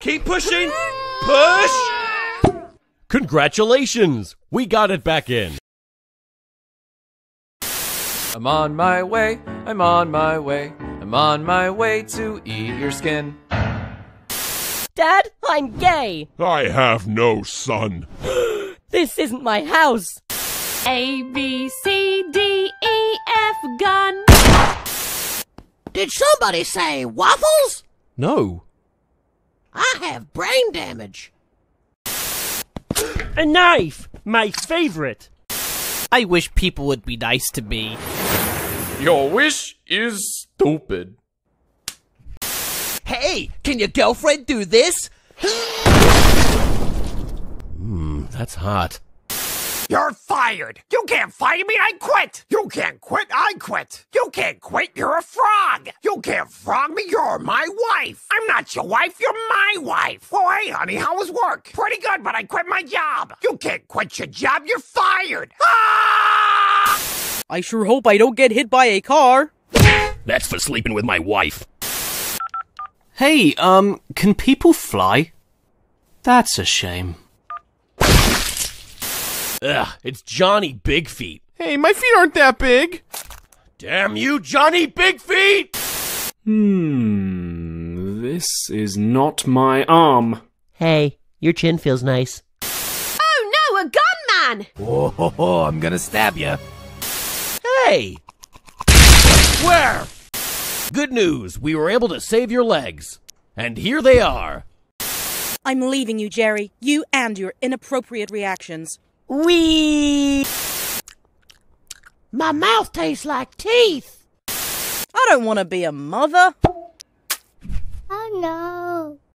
Keep pushing! Push! Congratulations! We got it back in. I'm on my way, I'm on my way, I'm on my way to eat your skin. Dad, I'm gay. I have no son. This isn't my house. A, B, C, D, E, F, gun. Did somebody say waffles? No. I have brain damage. A knife! My favorite! I wish people would be nice to me. Your wish is stupid. Hey, can your girlfriend do this? Hmm, that's hot. You're fired. You can't fire me. I quit. You can't quit. I quit. You can't quit. You're a frog. You can't frog me. You're my wife. I'm not your wife. You're my wife. Oh, hey, honey, how was work? Pretty good, but I quit my job. You can't quit your job. You're fired. Ah! I sure hope I don't get hit by a car. That's for sleeping with my wife. Hey, um, can people fly? That's a shame. Ugh, it's Johnny Big Feet. Hey, my feet aren't that big. Damn you, Johnny Big Feet! Hmm, this is not my arm. Hey, your chin feels nice. Oh no, a gunman! Oh, ho, ho, I'm gonna stab you. Hey! Where? Good news, we were able to save your legs. And here they are. I'm leaving you, Jerry. You and your inappropriate reactions. Wee! My mouth tastes like teeth. I don't want to be a mother. Oh no.